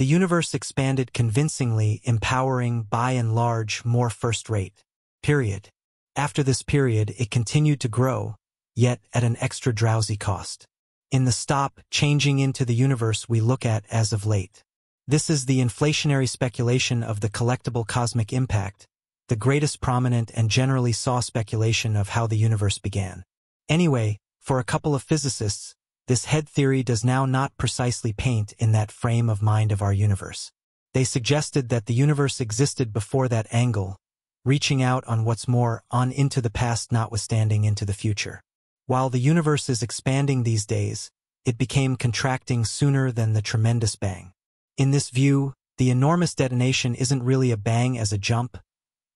The universe expanded convincingly, empowering, by and large, more first-rate. Period. After this period, it continued to grow, yet at an extra drowsy cost. In the stop, changing into the universe we look at as of late. This is the inflationary speculation of the collectible cosmic impact, the greatest prominent and generally saw speculation of how the universe began. Anyway, for a couple of physicists, this head theory does now not precisely paint in that frame of mind of our universe. They suggested that the universe existed before that angle, reaching out on what's more, on into the past notwithstanding into the future. While the universe is expanding these days, it became contracting sooner than the tremendous bang. In this view, the enormous detonation isn't really a bang as a jump,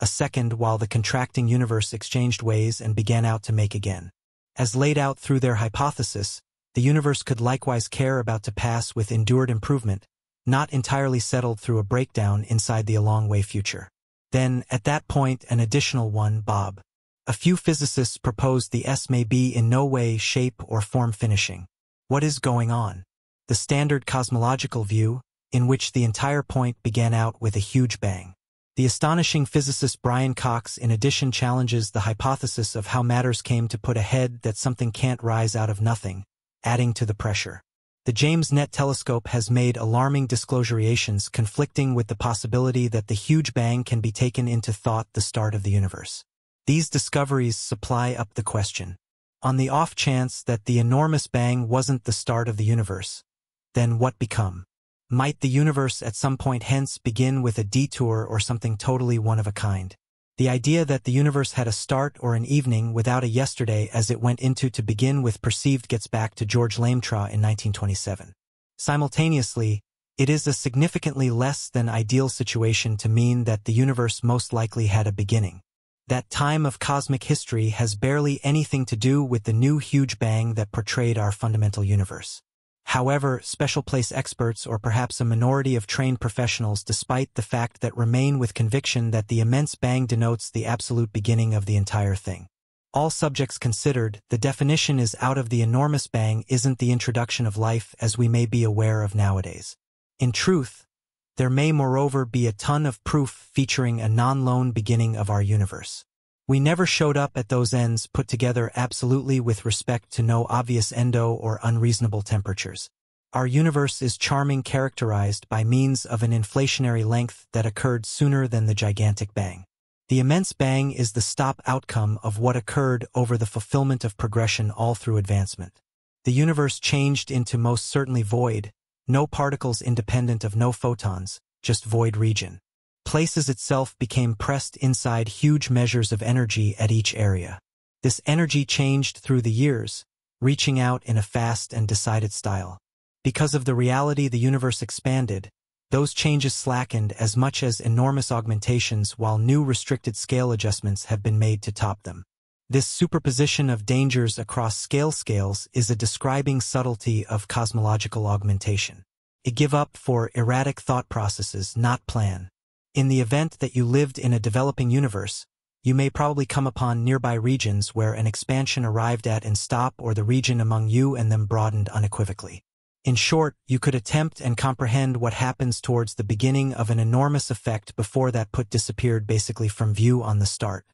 a second while the contracting universe exchanged ways and began out to make again. As laid out through their hypothesis, the universe could likewise care about to pass with endured improvement, not entirely settled through a breakdown inside the long way future. Then, at that point, an additional one, Bob. A few physicists proposed the S may be in no way, shape, or form finishing. What is going on? The standard cosmological view, in which the entire point began out with a huge bang. The astonishing physicist Brian Cox in addition challenges the hypothesis of how matters came to put ahead that something can't rise out of nothing, adding to the pressure. The James Net Telescope has made alarming disclosurations conflicting with the possibility that the huge bang can be taken into thought the start of the universe. These discoveries supply up the question. On the off chance that the enormous bang wasn't the start of the universe, then what become? Might the universe at some point hence begin with a detour or something totally one of a kind? The idea that the universe had a start or an evening without a yesterday as it went into to begin with perceived gets back to George Lemaître in 1927. Simultaneously, it is a significantly less than ideal situation to mean that the universe most likely had a beginning. That time of cosmic history has barely anything to do with the new huge bang that portrayed our fundamental universe. However, special place experts or perhaps a minority of trained professionals despite the fact that remain with conviction that the immense bang denotes the absolute beginning of the entire thing. All subjects considered, the definition is out of the enormous bang isn't the introduction of life as we may be aware of nowadays. In truth, there may moreover be a ton of proof featuring a non-lone beginning of our universe. We never showed up at those ends put together absolutely with respect to no obvious endo or unreasonable temperatures. Our universe is charming characterized by means of an inflationary length that occurred sooner than the gigantic bang. The immense bang is the stop outcome of what occurred over the fulfillment of progression all through advancement. The universe changed into most certainly void, no particles independent of no photons, just void region places itself became pressed inside huge measures of energy at each area. This energy changed through the years, reaching out in a fast and decided style. Because of the reality the universe expanded, those changes slackened as much as enormous augmentations while new restricted scale adjustments have been made to top them. This superposition of dangers across scale scales is a describing subtlety of cosmological augmentation. It give up for erratic thought processes, not plan. In the event that you lived in a developing universe, you may probably come upon nearby regions where an expansion arrived at and stop or the region among you and them broadened unequivocally. In short, you could attempt and comprehend what happens towards the beginning of an enormous effect before that put disappeared basically from view on the start.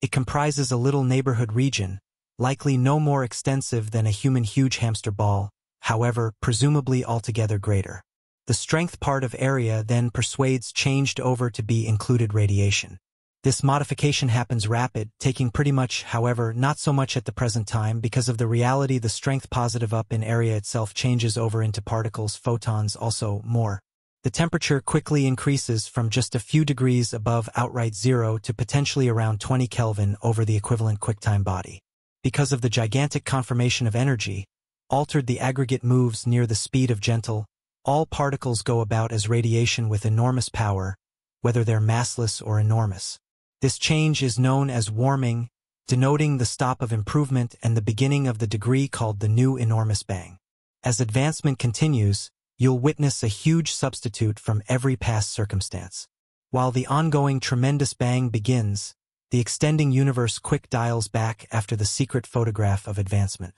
It comprises a little neighborhood region, likely no more extensive than a human huge hamster ball, however, presumably altogether greater. The strength part of area then persuades changed over to be included radiation. This modification happens rapid, taking pretty much, however, not so much at the present time because of the reality the strength positive up in area itself changes over into particles, photons, also more. The temperature quickly increases from just a few degrees above outright zero to potentially around 20 Kelvin over the equivalent quicktime body. Because of the gigantic conformation of energy, altered the aggregate moves near the speed of gentle, all particles go about as radiation with enormous power, whether they're massless or enormous. This change is known as warming, denoting the stop of improvement and the beginning of the degree called the new enormous bang. As advancement continues, you'll witness a huge substitute from every past circumstance. While the ongoing tremendous bang begins, the extending universe quick dials back after the secret photograph of advancement.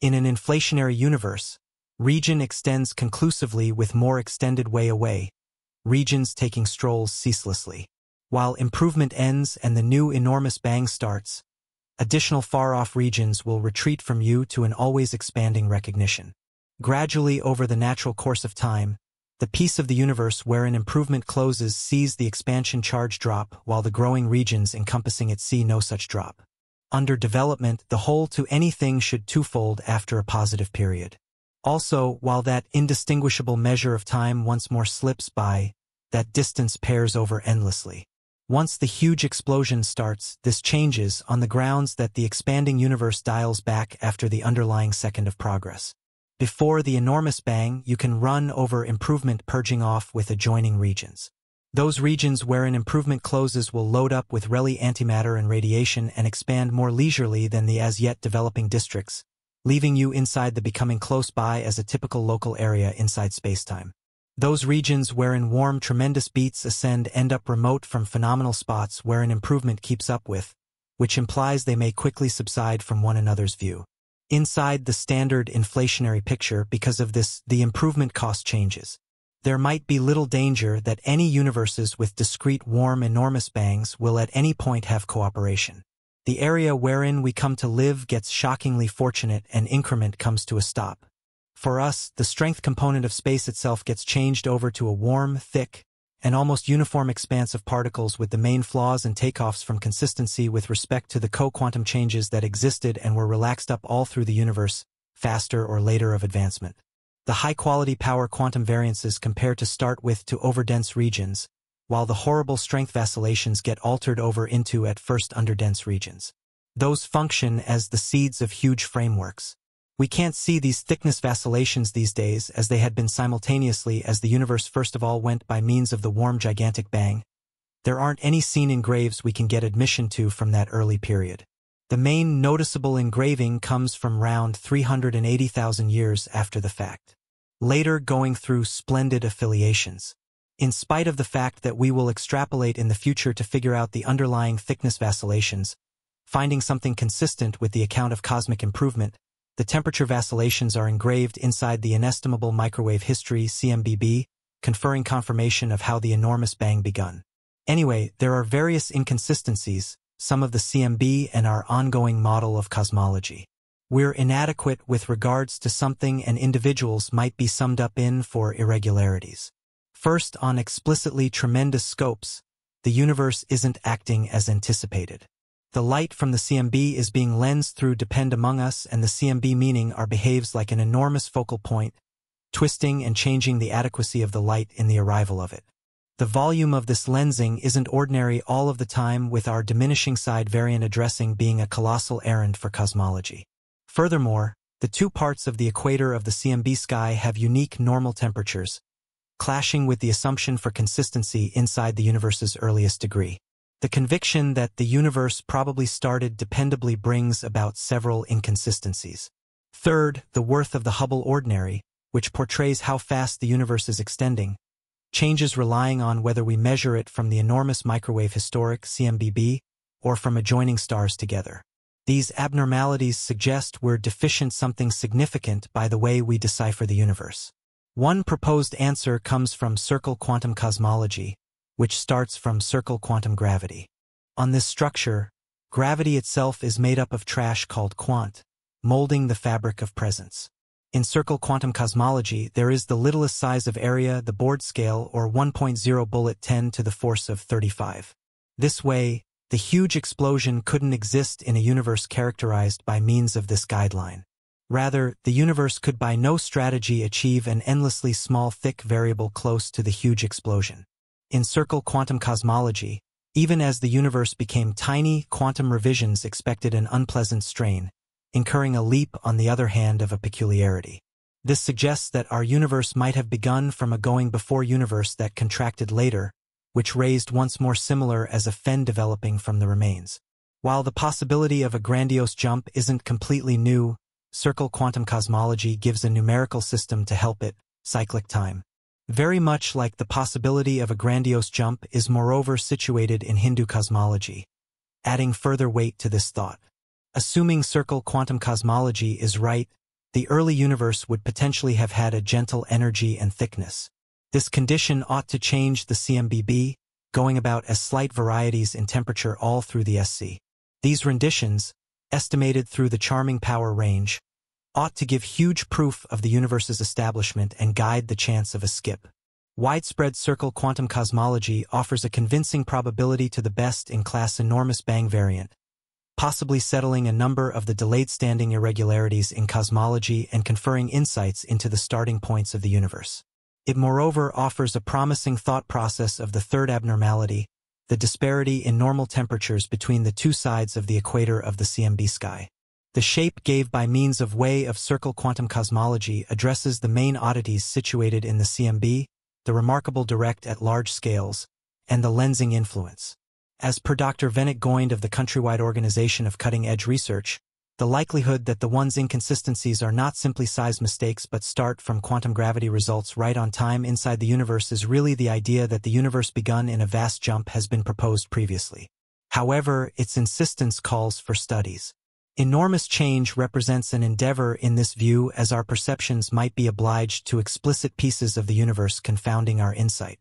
In an inflationary universe, Region extends conclusively with more extended way away, regions taking strolls ceaselessly. While improvement ends and the new enormous bang starts, additional far-off regions will retreat from you to an always expanding recognition. Gradually over the natural course of time, the piece of the universe wherein improvement closes sees the expansion charge drop while the growing regions encompassing it see no such drop. Under development, the whole to anything should twofold after a positive period. Also, while that indistinguishable measure of time once more slips by, that distance pairs over endlessly. Once the huge explosion starts, this changes on the grounds that the expanding universe dials back after the underlying second of progress. Before the enormous bang, you can run over improvement purging off with adjoining regions. Those regions wherein improvement closes will load up with Rayleigh antimatter and radiation and expand more leisurely than the as yet developing districts, leaving you inside the becoming close by as a typical local area inside spacetime. Those regions wherein warm tremendous beats ascend end up remote from phenomenal spots where an improvement keeps up with, which implies they may quickly subside from one another's view. Inside the standard inflationary picture, because of this, the improvement cost changes. There might be little danger that any universes with discrete warm enormous bangs will at any point have cooperation. The area wherein we come to live gets shockingly fortunate and increment comes to a stop. For us, the strength component of space itself gets changed over to a warm, thick, and almost uniform expanse of particles with the main flaws and takeoffs from consistency with respect to the co-quantum changes that existed and were relaxed up all through the universe, faster or later of advancement. The high-quality power quantum variances compare to start with to overdense regions, while the horrible strength vacillations get altered over into at first underdense regions. Those function as the seeds of huge frameworks. We can't see these thickness vacillations these days as they had been simultaneously as the universe first of all went by means of the warm gigantic bang. There aren't any seen engraves we can get admission to from that early period. The main noticeable engraving comes from round 380,000 years after the fact. Later going through splendid affiliations in spite of the fact that we will extrapolate in the future to figure out the underlying thickness vacillations, finding something consistent with the account of cosmic improvement, the temperature vacillations are engraved inside the inestimable microwave history CMBB, conferring confirmation of how the enormous bang begun. Anyway, there are various inconsistencies, some of the CMB and our ongoing model of cosmology. We're inadequate with regards to something and individuals might be summed up in for irregularities. First, on explicitly tremendous scopes, the universe isn't acting as anticipated. The light from the CMB is being lensed through depend among us and the CMB meaning are behaves like an enormous focal point, twisting and changing the adequacy of the light in the arrival of it. The volume of this lensing isn't ordinary all of the time with our diminishing side variant addressing being a colossal errand for cosmology. Furthermore, the two parts of the equator of the CMB sky have unique normal temperatures, clashing with the assumption for consistency inside the universe's earliest degree. The conviction that the universe probably started dependably brings about several inconsistencies. Third, the worth of the Hubble ordinary, which portrays how fast the universe is extending, changes relying on whether we measure it from the enormous microwave historic CMBB or from adjoining stars together. These abnormalities suggest we're deficient something significant by the way we decipher the universe. One proposed answer comes from circle quantum cosmology, which starts from circle quantum gravity. On this structure, gravity itself is made up of trash called quant, molding the fabric of presence. In circle quantum cosmology, there is the littlest size of area, the Board scale, or 1.0 bullet 10 to the force of 35. This way, the huge explosion couldn't exist in a universe characterized by means of this guideline. Rather, the universe could by no strategy achieve an endlessly small thick variable close to the huge explosion. In circle quantum cosmology, even as the universe became tiny, quantum revisions expected an unpleasant strain, incurring a leap on the other hand of a peculiarity. This suggests that our universe might have begun from a going-before universe that contracted later, which raised once more similar as a fen developing from the remains. While the possibility of a grandiose jump isn't completely new, circle quantum cosmology gives a numerical system to help it, cyclic time. Very much like the possibility of a grandiose jump is moreover situated in Hindu cosmology, adding further weight to this thought. Assuming circle quantum cosmology is right, the early universe would potentially have had a gentle energy and thickness. This condition ought to change the CMBB, going about as slight varieties in temperature all through the SC. These renditions, estimated through the charming power range, ought to give huge proof of the universe's establishment and guide the chance of a skip. Widespread circle quantum cosmology offers a convincing probability to the best-in-class enormous bang variant, possibly settling a number of the delayed standing irregularities in cosmology and conferring insights into the starting points of the universe. It moreover offers a promising thought process of the third abnormality, the disparity in normal temperatures between the two sides of the equator of the CMB sky. The shape gave by means of way of circle quantum cosmology addresses the main oddities situated in the CMB, the remarkable direct at large scales, and the lensing influence. As per Dr. Venet Goind of the Countrywide Organization of Cutting Edge Research, the likelihood that the one's inconsistencies are not simply size mistakes but start from quantum gravity results right on time inside the universe is really the idea that the universe begun in a vast jump has been proposed previously. However, its insistence calls for studies. Enormous change represents an endeavor in this view as our perceptions might be obliged to explicit pieces of the universe confounding our insight.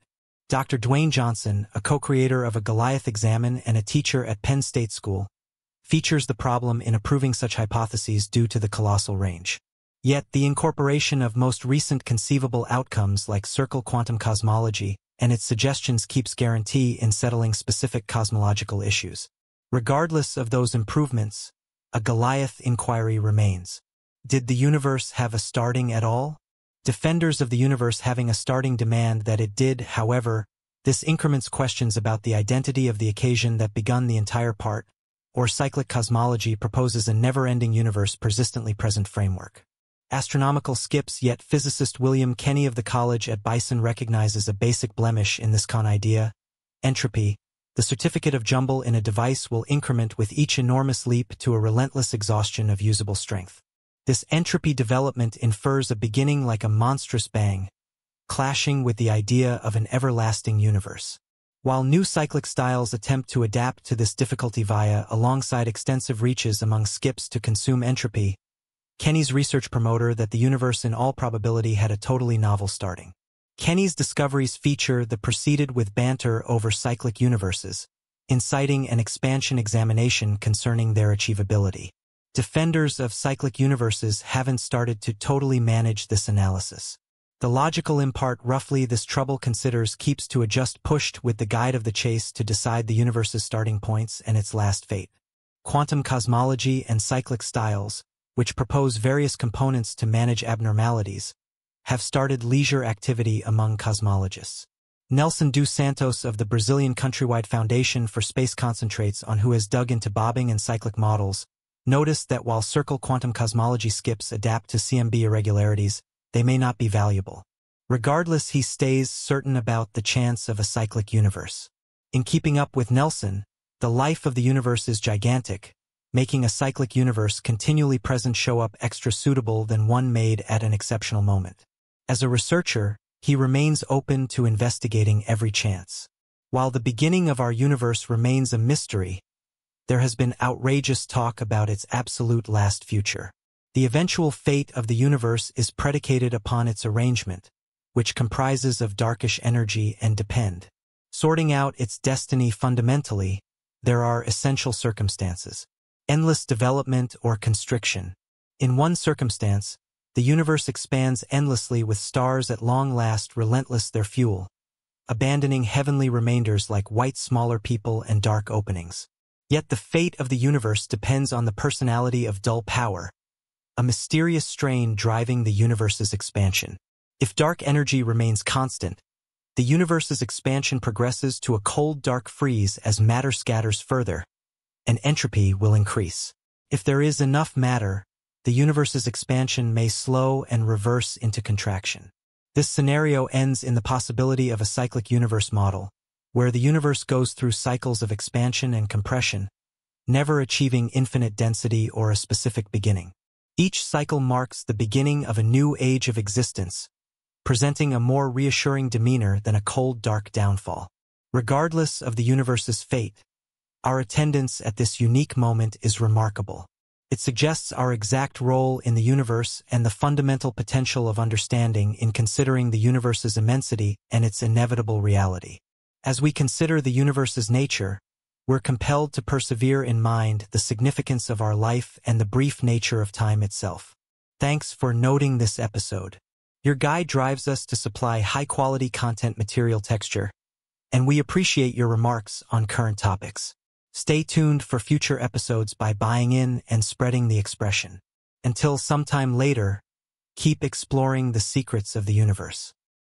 Dr. Dwayne Johnson, a co-creator of a Goliath examen and a teacher at Penn State School, features the problem in approving such hypotheses due to the colossal range. Yet the incorporation of most recent conceivable outcomes like circle quantum cosmology and its suggestions keeps guarantee in settling specific cosmological issues. Regardless of those improvements, a Goliath inquiry remains. Did the universe have a starting at all? Defenders of the universe having a starting demand that it did, however, this increments questions about the identity of the occasion that begun the entire part, or cyclic cosmology proposes a never-ending universe persistently present framework. Astronomical skips, yet physicist William Kinney of the College at Bison recognizes a basic blemish in this con idea, entropy, the certificate of jumble in a device will increment with each enormous leap to a relentless exhaustion of usable strength. This entropy development infers a beginning like a monstrous bang, clashing with the idea of an everlasting universe. While new cyclic styles attempt to adapt to this difficulty via alongside extensive reaches among skips to consume entropy, Kinney's research promoter that the universe in all probability had a totally novel starting. Kinney's discoveries feature the proceeded with banter over cyclic universes, inciting an expansion examination concerning their achievability. Defenders of cyclic universes haven't started to totally manage this analysis. The logical impart roughly this trouble considers keeps to adjust pushed with the guide of the chase to decide the universe's starting points and its last fate. Quantum cosmology and cyclic styles, which propose various components to manage abnormalities, have started leisure activity among cosmologists. Nelson dos Santos of the Brazilian Countrywide Foundation for Space Concentrates on who has dug into bobbing and cyclic models, noticed that while circle quantum cosmology skips adapt to CMB irregularities, they may not be valuable. Regardless, he stays certain about the chance of a cyclic universe. In keeping up with Nelson, the life of the universe is gigantic, making a cyclic universe continually present show up extra suitable than one made at an exceptional moment. As a researcher, he remains open to investigating every chance. While the beginning of our universe remains a mystery, there has been outrageous talk about its absolute last future. The eventual fate of the universe is predicated upon its arrangement, which comprises of darkish energy and depend. Sorting out its destiny fundamentally, there are essential circumstances. Endless development or constriction. In one circumstance, the universe expands endlessly with stars at long last relentless their fuel, abandoning heavenly remainders like white smaller people and dark openings. Yet the fate of the universe depends on the personality of dull power, a mysterious strain driving the universe's expansion. If dark energy remains constant, the universe's expansion progresses to a cold dark freeze as matter scatters further, and entropy will increase. If there is enough matter, the universe's expansion may slow and reverse into contraction. This scenario ends in the possibility of a cyclic universe model, where the universe goes through cycles of expansion and compression, never achieving infinite density or a specific beginning. Each cycle marks the beginning of a new age of existence, presenting a more reassuring demeanor than a cold, dark downfall. Regardless of the universe's fate, our attendance at this unique moment is remarkable. It suggests our exact role in the universe and the fundamental potential of understanding in considering the universe's immensity and its inevitable reality. As we consider the universe's nature, we're compelled to persevere in mind the significance of our life and the brief nature of time itself. Thanks for noting this episode. Your guide drives us to supply high-quality content material texture, and we appreciate your remarks on current topics. Stay tuned for future episodes by buying in and spreading the expression. Until sometime later, keep exploring the secrets of the universe.